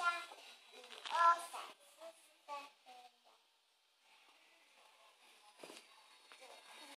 Bye.